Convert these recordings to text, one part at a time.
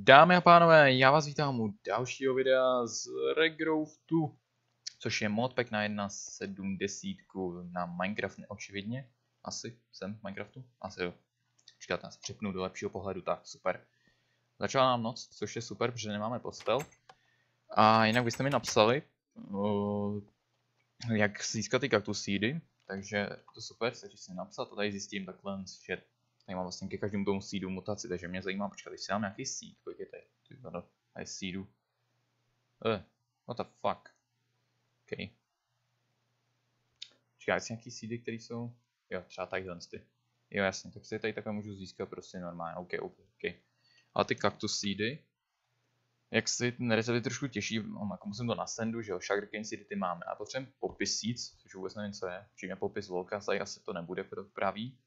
Dámy a pánové, já vás vítám u dalšího videa z Regrowtu, což je modpack na 1.70 na Minecraft neočividně. Asi jsem v Minecraftu? Asi jo. Počkat, já se přepnu do lepšího pohledu, tak super. Začala nám noc, což je super, protože nemáme postel. A jinak byste mi napsali, uh, jak získat ty cactus seedy, takže to super, stačí si napsat a tady zjistím takhle, že tady mám vlastně ke každému tomu seedu mutaci, takže mě zajímá, počkat, když si dám nějaký seed, kolik je tady, ty vado, tady seedu. Eh, what the fuck. OK. Počkej, si nějaký seedy, které jsou, jo, třeba tadyhle ty. Jo, jasně, tak si tady takhle můžu získat prostě normálně, OK, OK, OK. Ale ty cactus seedy, jak si ten recept trošku těžší, jako musím to na sendu, že jo, sugarcane seedy ty máme. A potřebujeme popis seeds, což vůbec nevím, co je. Čím je popis volka, tady asi to nebude pravý.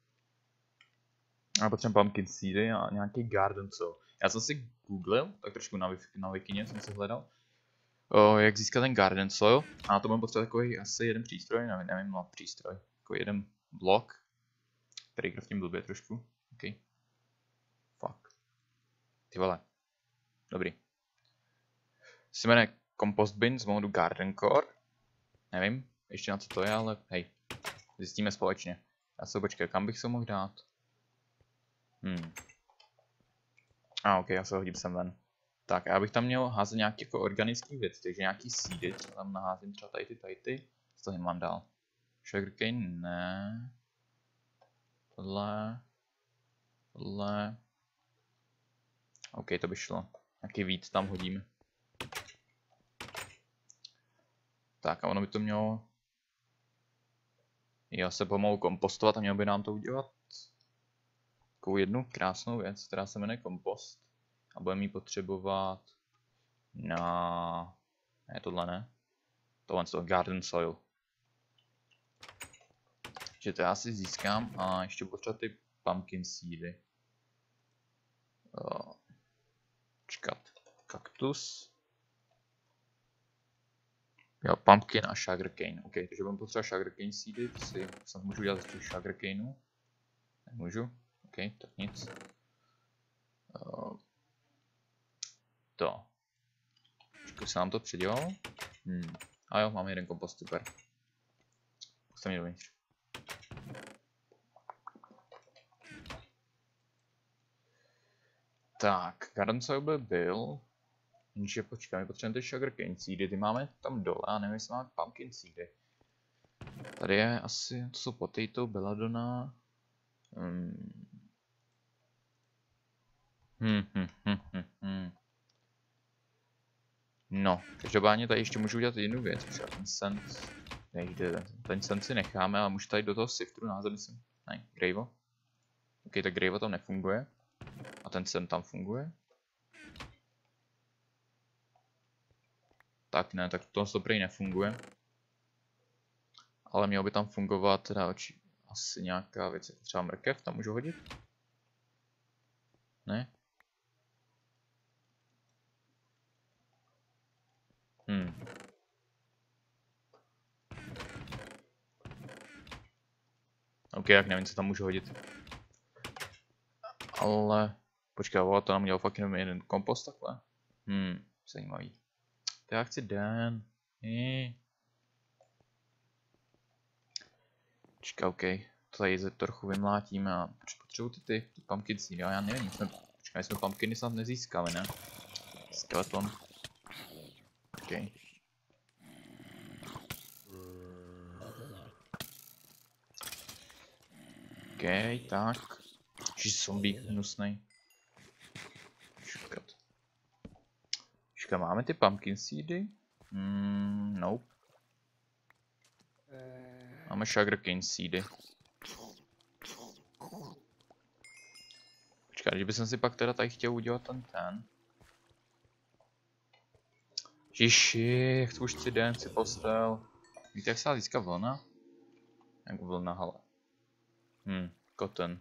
A potřebujeme pumpkin seedy a nějaký garden co. Já jsem si googlil, tak trošku na, na Wikině jsem si hledal, o, jak získat ten garden soil. A to mám potřeba takový asi jeden přístroj, nevím, nevím, no, přístroj, jako jeden blok, který kraftím blbě trošku. OK. Fuck. Ty vole. Dobrý. Se jmenuje Compost Bin z modu Garden Core. Nevím, ještě na co to je, ale hej. Zjistíme společně. Já se počkej, kam bych se mohl dát? Hmm. A ah, ok, já se hodím sem ven. Tak, já bych tam měl házet nějaký jako organický věc, takže nějaký seedy, třeba tam naházím třeba tady ty, tady ty. Co tady mám dál? Sugarcane, ne. Tohle. Tohle. OK, to by šlo. Nějaký víc tam hodíme. Tak a ono by to mělo... Já se pomalu kompostovat a mělo by nám to udělat takovou jednu krásnou věc, která se jmenuje kompost. A budeme ji potřebovat na... Ne, tohle ne. Tohle to garden soil. Takže to já si získám a ještě potřeba ty pumpkin seedy. Uh, čekat. Kaktus. Jo, pumpkin a sugarcane. OK, takže budeme potřebovat sugarcane seedy, si snad můžu udělat z těch sugarcaneu. Nemůžu. OK, tak nic. Uh, to. Počkej, se nám to předělalo? Hmm. A jo, máme jeden kompost, super. Pustem dovnitř. Tak, garden soil by byl. Jenže počkej, my potřebujeme ty sugarcane seedy, ty máme tam dole a nevím, jestli máme pumpkin seedy. Tady je asi, to jsou potato, belladonna. Hmm. Hmm, hmm, hmm, hmm, hmm. No, každopádně tady ještě můžu udělat jednu věc, třeba ten sand nejde, ten sand si necháme, ale můžu tady do toho siftu názor, myslím, ne, Gravo. Ok, tak Gravo tam nefunguje. A ten sand tam funguje. Tak ne, tak to prý nefunguje. Ale mělo by tam fungovat teda oči, asi nějaká věc, jako třeba mrkev, tam můžu hodit? Ne? Hmm. OK, jak nevím, co tam můžu hodit. Ale... Počkej, vole, to nám měl fakt jenom jeden kompost takhle. Hmm, zajímavý. To já chci den. Počkej, OK. To tady trochu vymlátíme a potřebuji ty, ty, ty pumpkin seed, já nevím, jsme, počkej, jsme pumpkiny snad nezískali, ne? Skeleton. OK. OK, tak. Čiže zombie hnusnej. Šukat. Šukat, máme ty pumpkin seedy? Mm, nope. Máme sugarcane seedy. Počkat, že bych si pak teda tady chtěl udělat ten ten. Tiši, jak tu už tři den, si postel. Víte, jak se dá získat vlna? Jak vlna, hele. Hm, cotton.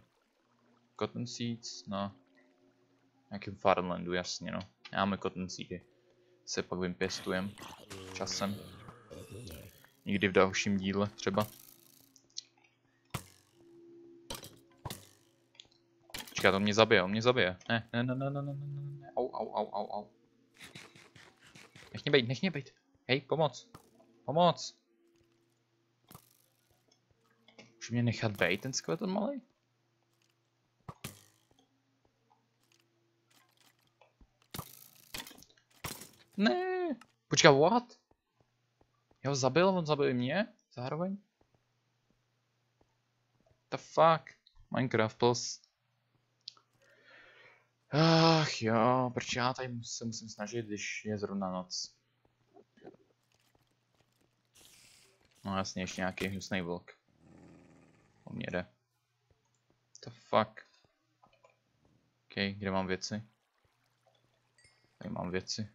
Cotton seeds, no. jakým farmlandu, jasně no. Máme cotton seedy. Se pak vypěstujem. Časem. Nikdy v dalším díle třeba. Čeká, to mě zabije, on mě zabije. Ne, ne, ne, ne, ne, ne, ne, au, au, au, au, au. Nech mě bejt, nech mě bejt. Hej, pomoc. Pomoc. Může mě nechat bejt ten skeleton malý? Ne. Počkat, what? Já ho zabil, on zabil i mě? Zároveň? The fuck? Minecraft plus. Ach jo, proč já tady se musím snažit, když je zrovna noc. No jasně, ještě nějaký hnusný vlk. O mě jde. The fuck? OK, kde mám věci? Tady mám věci.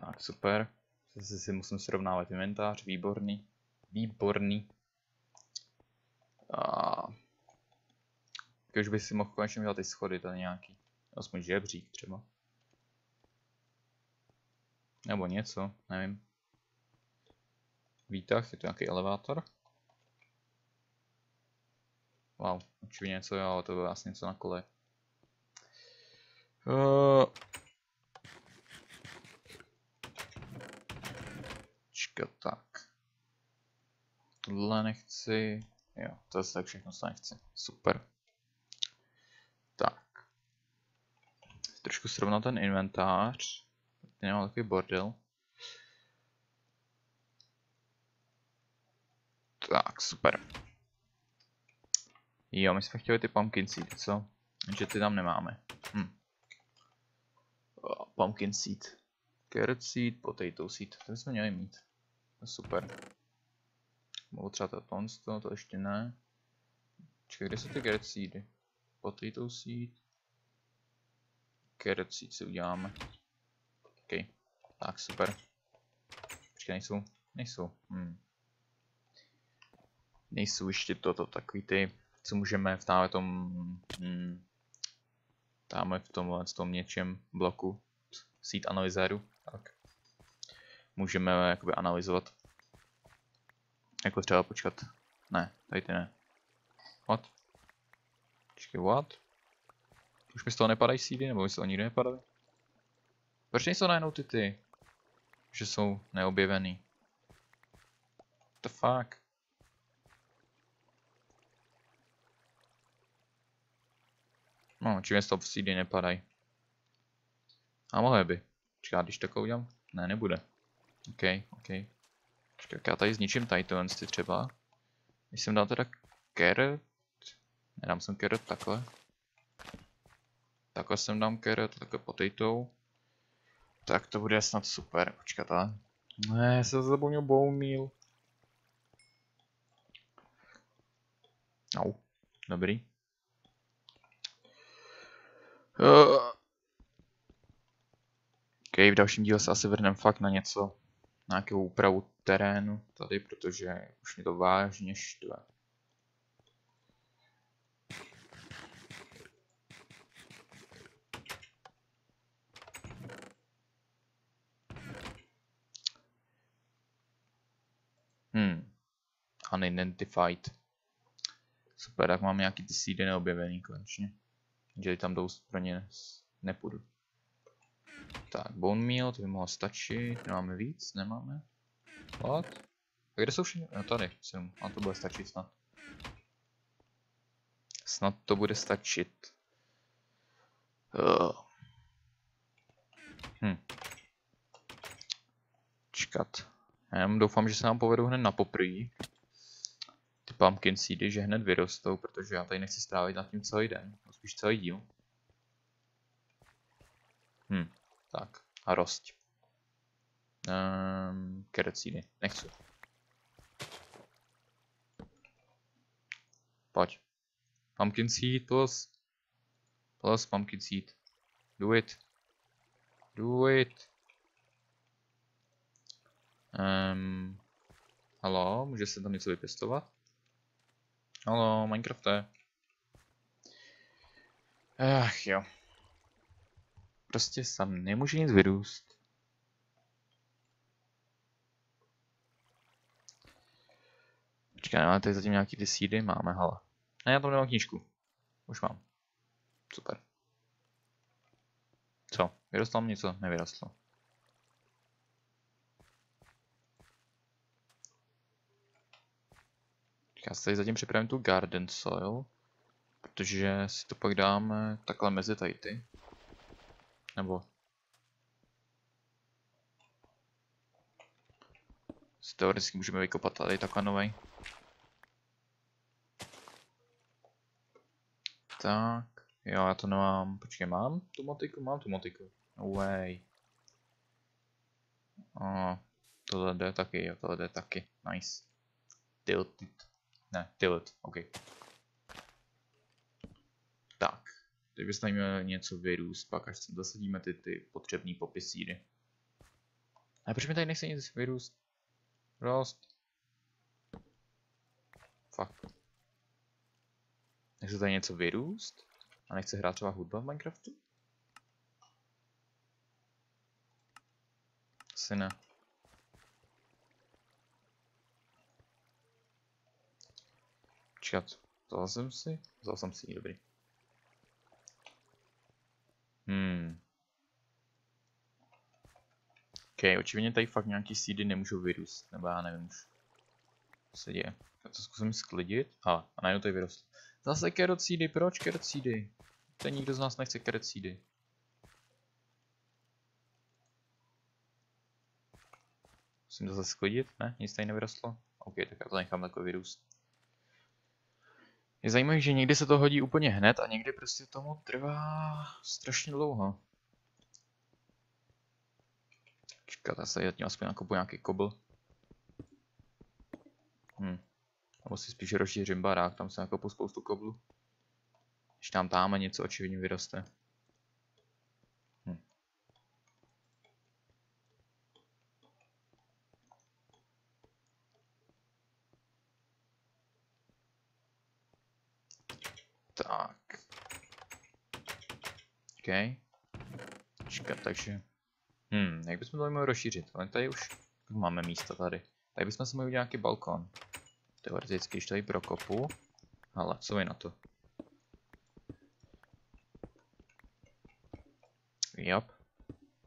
Tak, super. Zase si musím srovnávat inventář, výborný. Výborný. Už by si mohl konečně udělat ty schody tady nějaký. Aspoň žebřík třeba. Nebo něco, nevím. Výtah, je to nějaký elevátor. Wow, určitě něco, jo, ale to bylo asi něco na kole. Uh... Čekat, tak. Tohle nechci. Jo, to je tak všechno, co nechci. Super. Tak. Trošku srovnat ten inventář. Nemám takový bordel. Tak, super. Jo, my jsme chtěli ty pumpkin seed, co? Že ty tam nemáme. Hm. Oh, pumpkin seed. Carrot seed, potato seed. To bychom měli mít. To je super. Mohu třeba to tonsto, to ještě ne. Čekaj, kde jsou ty carrot seedy? Potato seed. Seed si uděláme. OK. Tak, super. Počkej, nejsou? Nejsou. Hm. Nejsou ještě toto takový ty, co můžeme v tamhle tom... Hm, tamhle v tomhle v tom něčem bloku seed analyzéru. Tak. Můžeme jakoby analyzovat jako třeba počkat. Ne, tady ty ne. What? Počkej, what? Už mi z toho nepadají seedy, nebo mi z toho nikdy nepadaly? Proč nejsou najednou ty ty? Že jsou neobjevený. What the fuck? No, čím z toho seedy nepadají. A mohly by. Čeká, když takovou udělám? Ne, nebude. OK, OK. Počkej, já tady zničím tady to třeba. Když jsem dal teda carrot. Nedám jsem carrot takhle. Takhle jsem dám carrot, takhle potato. Tak to bude snad super, počkat a. Ne, se zapomněl bone meal. Au, dobrý. Uh. OK, v dalším díle se asi vrhneme fakt na něco, na nějakou úpravu terénu tady, protože už mi to vážně štve. Hmm. Unidentified. Super, tak mám nějaký ty seedy neobjevený konečně. Že tam jdou pro ně nepůjdu. Tak, bone meal, to by mohlo stačit. Nemáme víc? Nemáme. What? A kde jsou všichni? No tady, jsem. A to bude stačit snad. Snad to bude stačit. Uh. Hm. Čekat. Já jenom doufám, že se nám povedou hned na poprý. Pumpkin seedy, že hned vyrostou, protože já tady nechci strávit nad tím celý den. No spíš celý díl. Hm, tak. A rost. Um, carrot seedy. Nechci. Pojď. Pumpkin seed plus. Plus pumpkin seed. Do it. Do it. Um, halo, může se tam něco vypěstovat? Halo, Minecrafte. Ach jo. Prostě sam nemůže nic vyrůst. Počkej, máme tady zatím nějaký ty seedy? Máme, hele. A já tam nemám knížku. Už mám. Super. Co? Vyrostlo něco? Nevyrostlo. Já si tady zatím připravím tu garden soil, protože si to pak dáme takhle mezi tady ty. Nebo si teoreticky můžeme vykopat tady takhle novej. Tak, jo, já to nemám, počkej, mám tu motiku? Mám tu motiku. No way. A, tohle jde taky, jo, tohle jde taky, nice. Tilted. Ne, tilt, ok. Tak, teď bychom něco vyrůst, pak až zasadíme ty, ty potřebný popisíry. A proč mi tady nechce nic vyrůst? Rost. Fuck. Nechce tady něco vyrůst? A nechce hrát třeba hudba v Minecraftu? Asi ne. Čekat, vzal jsem si? Vzal jsem si, dobrý. Hmm. OK, očividně tady fakt nějaký seedy nemůžou vyrůst, nebo já nevím už. Co se děje? Tak to zkusím sklidit. A, a najednou tady vyrostl. Zase carrot seedy, proč carrot seedy? To nikdo z nás nechce carrot seedy. Musím to zase sklidit? Ne? Nic tady nevyrostlo? OK, tak já to nechám takové vyrůst. Je zajímavé, že někdy se to hodí úplně hned a někdy prostě tomu trvá strašně dlouho. Čekat, já se tím aspoň nakopu nějaký kobl. Hm. Nebo si spíš rozšířím barák, tam se nakopu spoustu koblu. Když tam táme něco očividně vyroste. Hm. Tak. OK. Čekat, takže Hmm, jak bychom to mohli rozšířit? Ale tady už máme místo tady. Tady bychom si mohli udělat nějaký balkon. Teoreticky, když tady prokopu. Ale, co je na to? Jop.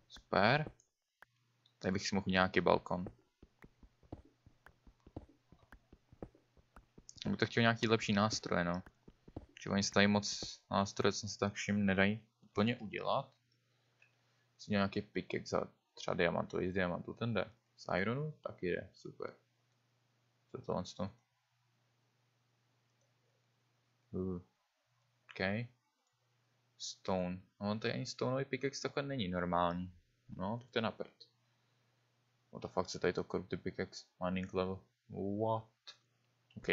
Super. Tady bych si mohl nějaký balkon. Bych to chtěl nějaký lepší nástroje, no. Že oni se tady moc nástroje, jsem si tak všim, nedají úplně udělat si nějaký pickaxe za třeba diamantový z diamantu, ten jde. Z ironu taky jde, super. Co je tohle to? Uh. OK. Stone. No on tady ani stoneový pickaxe takhle není normální. No, tak to je na prd. What the fuck se tady to corrupted pickaxe? Mining level. What? OK.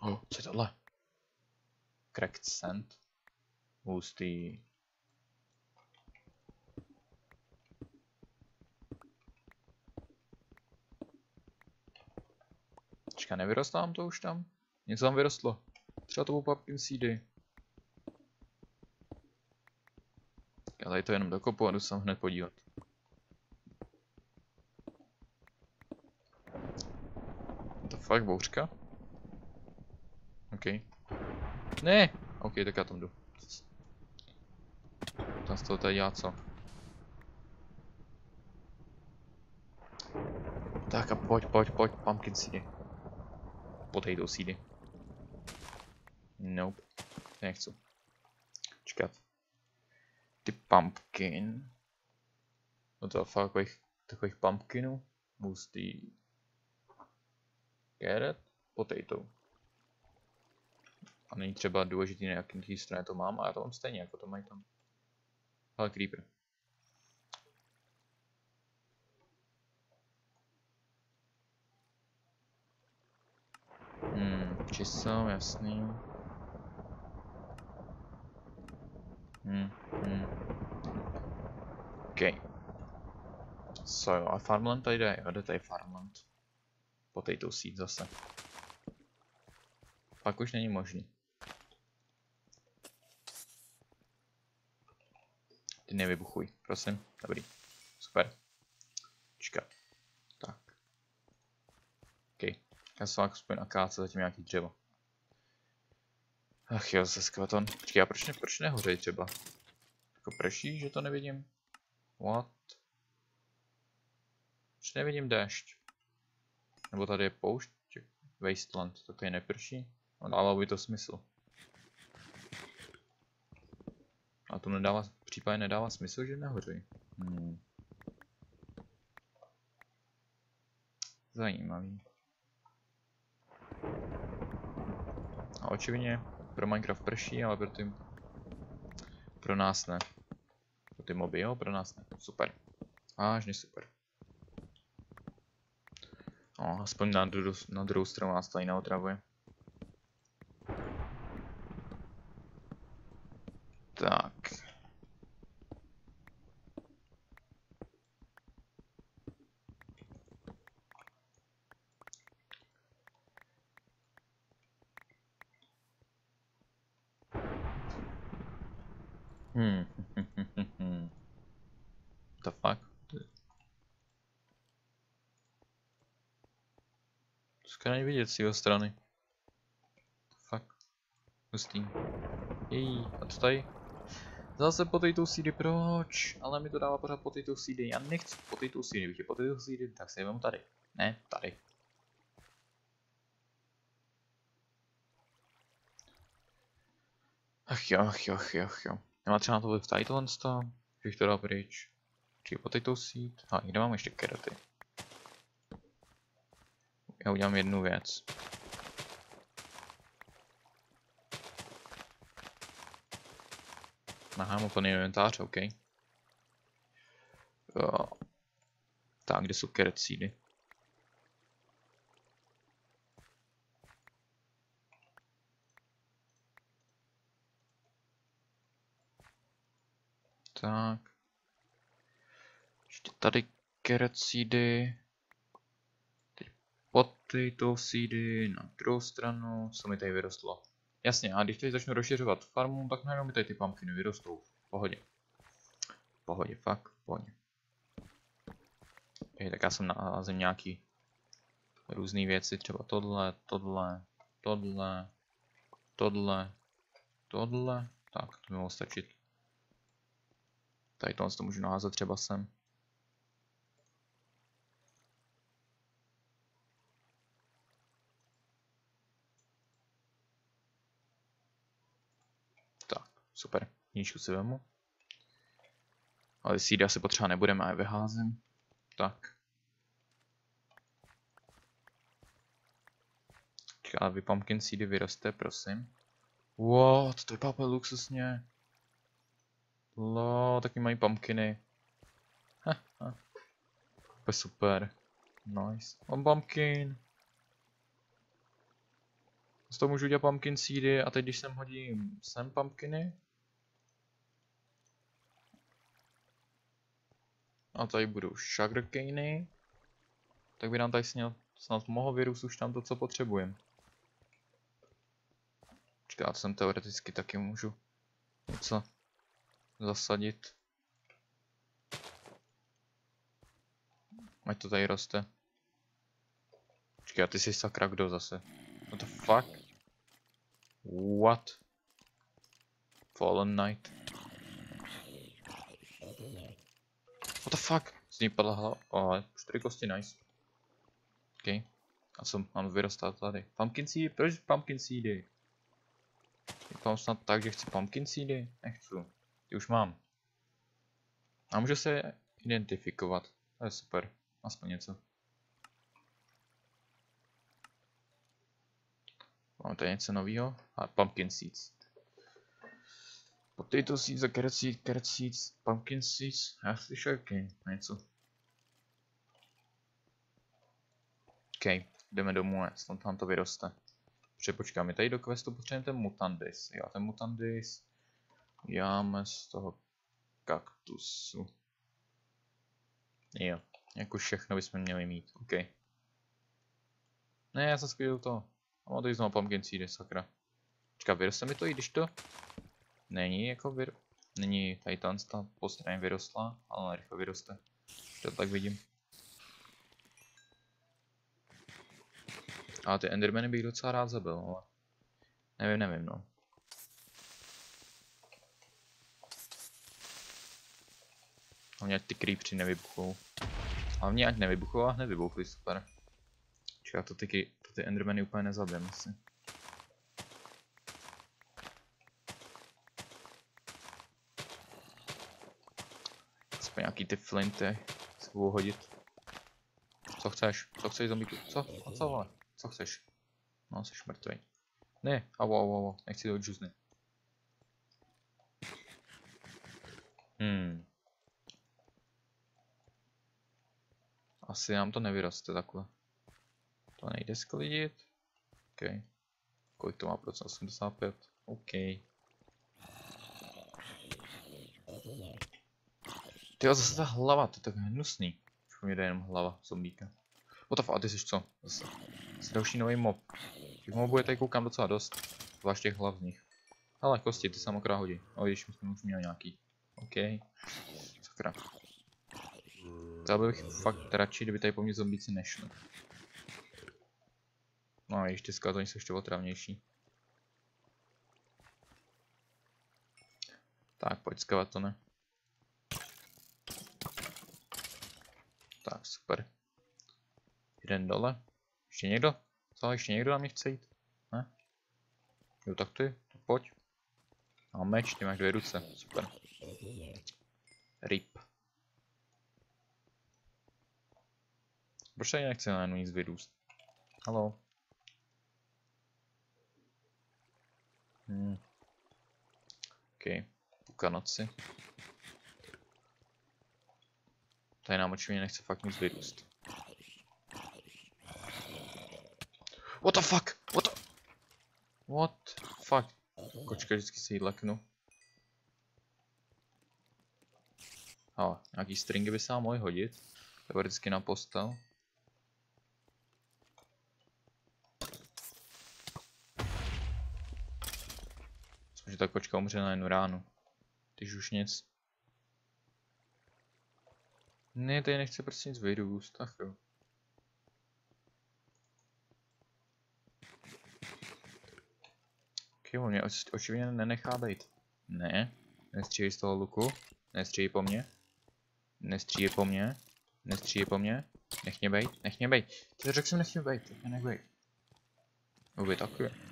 Oh, co je tohle? Cracked sand. Hustý. Počka, nevyrostlo to už tam? Něco tam vyrostlo. Třeba to pumpkin seedy. Já tady to jenom dokopu a jdu se hned podívat. To fakt bouřka? OK. Ne! OK, tak já tam jdu. Tam z toho tady dělá co? Tak a pojď, pojď, pojď, pumpkin seedy potato seedy. Nope. Nechci. Čekat. Ty pumpkin. No to fakt takových, takových pumpkinů. Hustý. Carrot. Potato. A není třeba důležitý, na jaký straně to mám, a já to mám stejně, jako to mají tam. Ale creeper. jsou, jasný. Hmm, hmm. OK. So jo, a farmland tady jde, jo, jde tady farmland. Potato seed zase. Pak už není možný. Ty nevybuchuj, prosím. Dobrý. Super. Čekat. Tak. Já jsem fakt aspoň nakácel zatím nějaký dřevo. Ach jo, zase skeleton. Počkej, a proč, ne, proč nehořej třeba? Jako prší, že to nevidím? What? Proč nevidím déšť? Nebo tady je poušť? Wasteland, to tady neprší? No dávalo by to smysl. A to nedává, případně nedává smysl, že nehoří. Hmm. Zajímavý. A očividně pro Minecraft prší, ale pro ty... Pro nás ne. Pro ty moby, jo, pro nás ne. Super. Vážně super. No, aspoň na, dru na druhou stranu nás tady neotravuje. Tak. Hmm. the fuck? Dneska není vidět z jeho strany. Fuck. Hustý. Jej, a co tady? Zase potato seedy, proč? Ale mi to dává pořád potato seedy. Já nechci potato seedy, bych je potato seedy, tak se vezmu tady. Ne, tady. Ach jo, ach jo, ach jo, ach jo. Nemá třeba na to vliv tady tohle to? Bych to dal pryč. Či potato seed? A kde mám ještě keroty? Já udělám jednu věc. Aha, mám plný inventář, OK. Jo. Tak, kde jsou seedy? Tak. Ještě tady seedy. Potato seedy na druhou stranu. Co mi tady vyrostlo? Jasně, a když teď začnu rozšiřovat farmu, tak najednou mi tady ty pumpkiny vyrostou. V pohodě. V pohodě, fakt, v pohodě. Okay, tak já jsem nalazím nějaký různé věci, třeba tohle, tohle, tohle, tohle, tohle. Tak, to by mohlo stačit. Tady tohle to můžu naházet třeba sem. Tak, super. Nížku si vemu. Ale seedy asi potřeba nebudeme, a je vyházím. Tak. Ale vy pumpkin seedy vyroste, prosím. What, to vypadá luxusně. Lo, taky mají pumpkiny. Haha. super. Nice. Mám pumpkin. Z toho můžu udělat pumpkin seedy a teď když sem hodím sem pumpkiny. A tady budou sugarcany. Tak by nám tady snad, snad mohlo vyrůst už tam to, co potřebujeme. Já sem teoreticky taky můžu něco zasadit. Ať to tady roste. Počkej, a ty jsi sakra kdo zase? What the fuck? What? Fallen Knight. What the fuck? Z ní padla hlava. Oh, čtyři kosti, nice. OK. A co mám vyrostat tady? Pumpkin seedy? Proč pumpkin seedy? Vypadám snad tak, že chci pumpkin seedy? Nechci. Ty už mám. A můžu se identifikovat. To je super. Aspoň něco. Máme tady něco nového. A pumpkin seeds. Potato seeds a carrot seeds, carrot seeds, pumpkin seeds. Já slyšel okay. něco. OK, jdeme domů, snad tam to vyroste. Přepočkáme, my tady do questu potřebujeme ten mutandis. Já ten mutandis Uděláme z toho kaktusu. Jo, jako všechno bychom měli mít, OK. Ne, já jsem sklidil to. A mám tady znovu pumpkin seedy, sakra. Počká, vyroste mi to, i když to není jako vyr... Není tady ta po straně vyrostla, ale rychle vyroste. To tak vidím. A ty endermany bych docela rád zabil, ale... Nevím, nevím, no. Hlavně ať ty creepři nevybuchou. Hlavně ať nevybuchou a hned vybuchly, super. Čeká, to ty, to ty endermany úplně nezabijem asi. Nějaký ty flinty budou hodit. Co chceš? Co chceš zombíku? Co? A co vole? Co chceš? No, jsi mrtvý. Ne, au, au, au, nechci to džuzny. Hmm. Asi nám to nevyroste takhle. To nejde sklidit. OK. Kolik to má procent? 85. OK. Tyjo, zase ta hlava, to je tak hnusný. Už mi jde jenom hlava zombíka. What a ty jsi co? Zase. Zase další nový mob. Těch mobů je tady koukám docela dost. Zvlášť těch hlav z nich. Ale kosti, ty se mokrá hodí. O, když jsme už měli nějaký. OK. Sakra. To bych fakt radši, kdyby tady po mně zombíci nešli. No a ještě skazení jsou ještě otravnější. Tak, pojď skavat to ne. Tak, super. Jeden dole. Ještě někdo? Co, ještě někdo na mě chce jít? Ne? Jo, tak ty, tak pojď. Mám meč, ty máš dvě ruce, super. Rip. Proč tady nechce najednou nic vyrůst? Halo? Hmm. OK, pukanoci. Tady nám očividně nechce fakt nic vyrůst. What the fuck? What the... What fuck? Kočka vždycky si jí leknu. Ale, nějaký stringy by se nám mohly hodit. Teoreticky na postel. Myslím, že ta kočka umře na jednu ránu. Když už nic. Ne, tady nechce prostě nic vyrůst, ach jo. On mě očividně nenechá být. Ne, nestřílej z toho luku, nestřílej po mně. Nestřílej po mně, nestřílej po mně. Nech mě bejt, nech mě bejt. Ty řekl jsem nech mě bejt, nech mě nech bejt. Uby taky.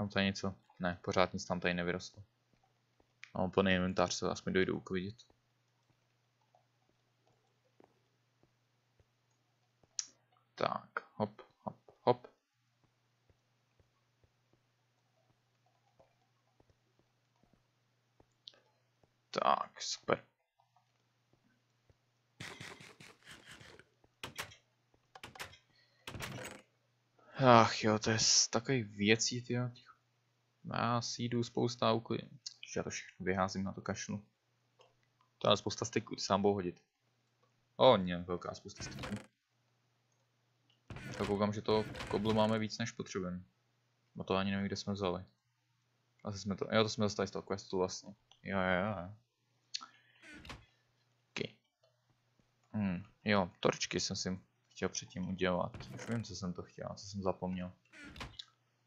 Tam tady něco? Ne, pořád nic tam tady nevyrostlo. Mám plný inventář, se aspoň dojdu uklidit. Tak, hop, hop, hop. Tak, super. Ach jo, to je takových věcí, ty těch... Já si jdu spousta úklid. Já to všechno vyházím na to kašlu. To je spousta styků, ty sám budou hodit. O, ne, velká spousta styků. Tak koukám, že to koblu máme víc než potřebujeme. No to ani nevím, kde jsme vzali. Asi jsme to, jo, to jsme dostali z toho questu vlastně. Jo, jo, jo. Okay. Hmm, jo, torčky jsem si chtěl předtím udělat. Už vím, co jsem to chtěl, co jsem zapomněl.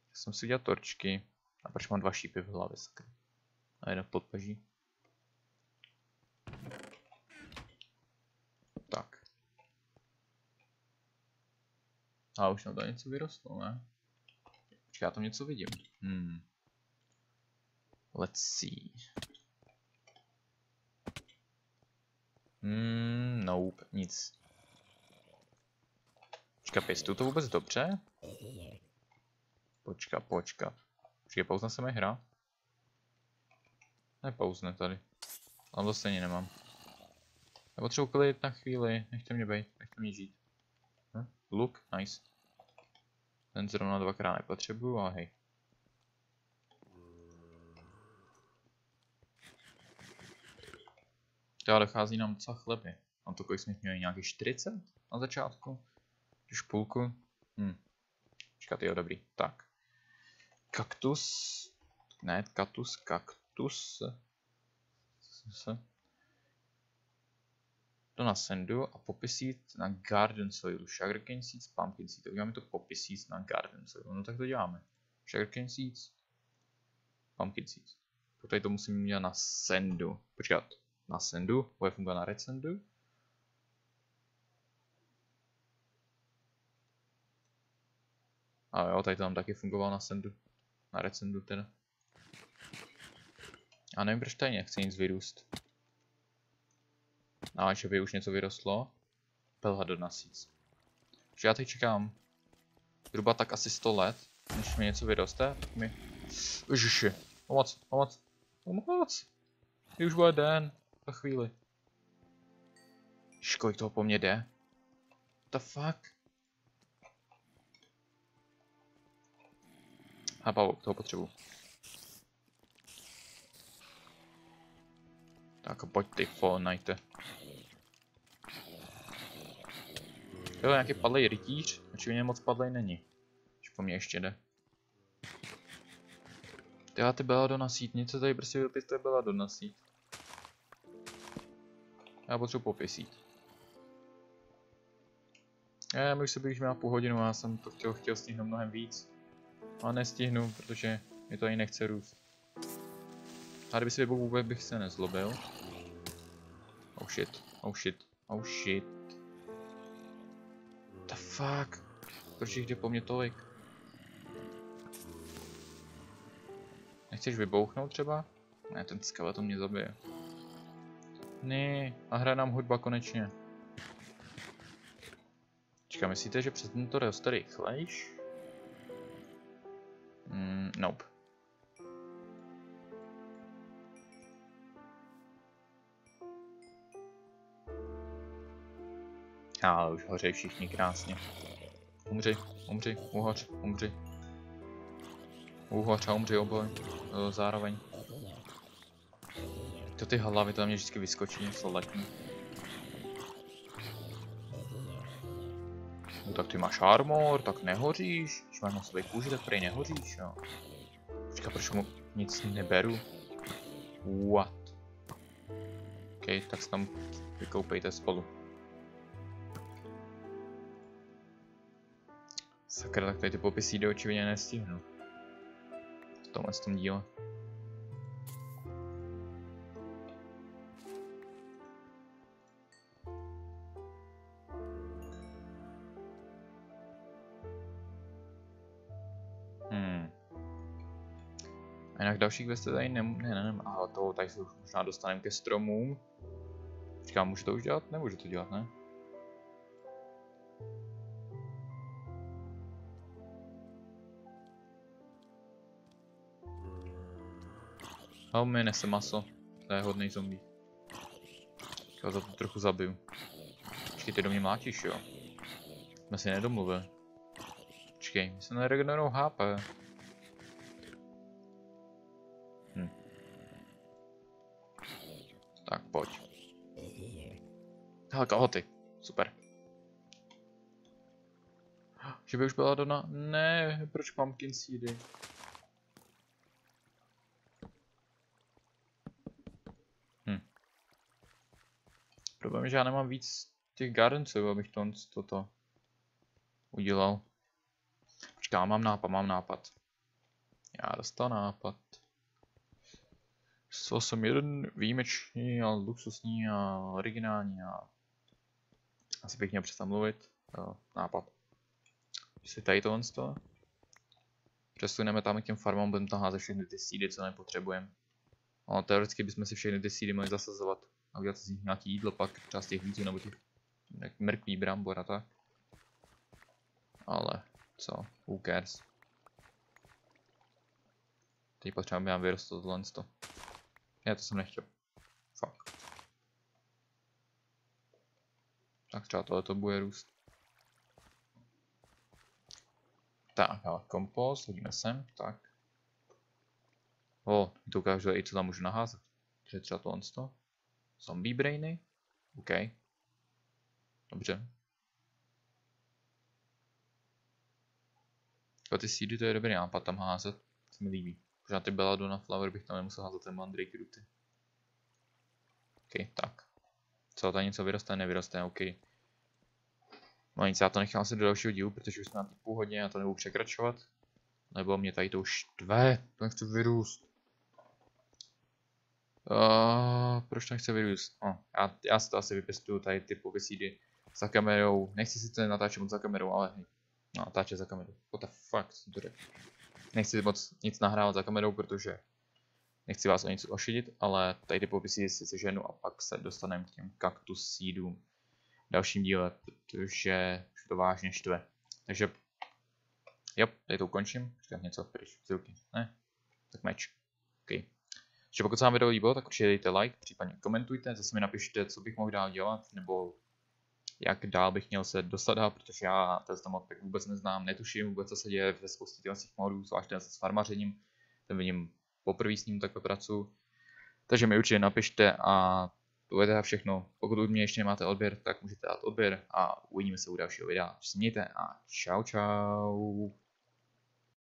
Já jsem si udělal torčky. A proč mám dva šípy v hlavě, sakra. A jeden v podpaží. Tak. A už tam tady něco vyrostlo, ne? Počkej, já tam něco vidím. Hmm. Let's see. Hmm, nope, nic. Počka, pěstuju to vůbec dobře? Počka, počka. Počkej, pauzne se mi hra? Nepauzne tady. Ale to stejně nemám. Já potřebuji klid na chvíli, nechte mě být, nechte mě žít. Hm? Look, nice. Ten zrovna dvakrát nepotřebuju, ale hej. Já dochází nám docela chleby. Mám to kolik jsme měli nějaký 40 na začátku? Už půlku? Hm. Počkat, jo, dobrý. Tak. Kaktus. Ne, kaktus, kaktus. to na sandu a popis seed na garden soilu. Sugarcane seeds, pumpkin seed. Uděláme to popis seeds na garden soilu. No tak to děláme. Sugarcane seeds, pumpkin seeds. Tady to musím mít na sandu. Počkat, na sandu, bude fungovat na red sandu. A jo, tady to tam taky fungoval na sendu. Na recendu teda. A nevím, proč tady nechce nic vyrůst. A že by už něco vyrostlo. Pelha do nasíc. Že já teď čekám zhruba tak asi 100 let, než mi něco vyroste, tak mi... Ježiši, pomoc, pomoc, pomoc. Kdy už bude den, za chvíli. Ježiš, kolik toho po mně jde? What the fuck? A Pavel, toho potřebuji. Tak pojď ty Fortnite. Jo, nějaký padlej rytíř, očividně moc padlej není. Už po mně ještě jde. Tyhle ty byla do nasít, něco tady prostě vypis, to byla do nasít. Já potřebuji popisít. Já, my už se blížíme na půl hodinu, já jsem to chtěl, chtěl stihnout mnohem víc. Ale nestihnu, protože mi to ani nechce růst. A kdyby si vybuch vůbec bych se nezlobil. Oh shit, oh shit, oh shit. The fuck? Proč jich jde po mně tolik? Nechceš vybouchnout třeba? Ne, ten skeleton mě zabije. Ne, a hraje nám hudba konečně. Čeká, myslíte, že přes tento roste rychlejš? Mm, nope. Ale už hořejí všichni krásně. Umři, umři, uhoř, umři. Uhoř a umři oboje. Zároveň. To ty hlavy, to na mě vždycky vyskočí, něco letní. No tak ty máš armor, tak nehoříš. Na sobě kůži, tak prej nehoříš, jo. Počkej, proč mu nic neberu? What? OK, tak se tam vykoupejte spolu. Sakra, tak tady ty popisy jde očividně nestihnu. V tomhle tom díle. Jinak další questy tady ne, ne, ne, ne, aha, to tady se už možná dostaneme ke stromům. Říkám, můžu to už dělat? Nemůžu to dělat, ne? A mi nese maso. To je hodný zombie. Já za to trochu zabiju. Počkej, ty do mě mlátíš, jo? Jsme si nedomluvili. Počkej, my se neregenerují HP. Hele, kahoty. Super. Že by už byla dona... Ne, proč pumpkin seedy? Hm. Problém je, že já nemám víc těch gardenců, abych to, toto udělal. Počkej, mám nápad, mám nápad. Já dostal nápad. Dostal jsem jeden výjimečný a luxusní a originální a asi bych měl přestat mluvit. Jo, nápad. Si tady tohle to. Přesuneme tam k těm farmám, budeme tam házet všechny ty sídy, co nepotřebujeme. Ale teoreticky bychom si všechny ty sídy mohli zasazovat a udělat si z nich nějaký jídlo, pak část těch víců nebo těch mrkví brambor a tak. Ale co, who cares. Teď potřebujeme, aby nám vyrostlo tohle. Já to jsem nechtěl. Fuck. Tak třeba tohle to bude růst. Tak, ale kompost, hodíme sem, tak. O, to ukážu i co tam můžu naházet. Takže třeba tohle to. Zombie brainy. OK. Dobře. Jako ty seedy to je dobrý nápad tam házet. To mi líbí. Možná ty Belladonna Flower bych tam nemusel házet ten Mandrake Rooty. OK, tak. Co, tady něco vyroste, nevyroste, OK. No nic, já to nechám asi do dalšího dílu, protože už jsme na půl hodně a to nebudu překračovat. Nebo mě tady to už štve, to nechci vyrůst. Uh, proč nechce vyrůst? No, já, já si to asi vypěstuju tady ty pověsídy za kamerou. Nechci si to natáčet moc za kamerou, ale hej. No, natáčet za kamerou. What the fuck, co to řekl? Nechci moc nic nahrávat za kamerou, protože nechci vás o něco ošidit, ale tady ty popisy si seženu a pak se dostaneme k těm kaktus seedům v dalším díle, protože už to vážně štve. Takže jo, tady to ukončím. Říkám něco pryč, zilky, ne? Tak meč. OK. Takže pokud se vám video líbilo, tak určitě dejte like, případně komentujte, zase mi napište, co bych mohl dál dělat, nebo jak dál bych měl se dostat dál, protože já ten mod tak vůbec neznám, netuším vůbec, co se děje ve spoustě těch modů, zvlášť ten s farmařením, ten vidím poprvé s ním takhle pracuji. Takže mi určitě napište a to je teda všechno. Pokud u mě ještě nemáte odběr, tak můžete dát odběr a uvidíme se u dalšího videa. Mějte a čau čau.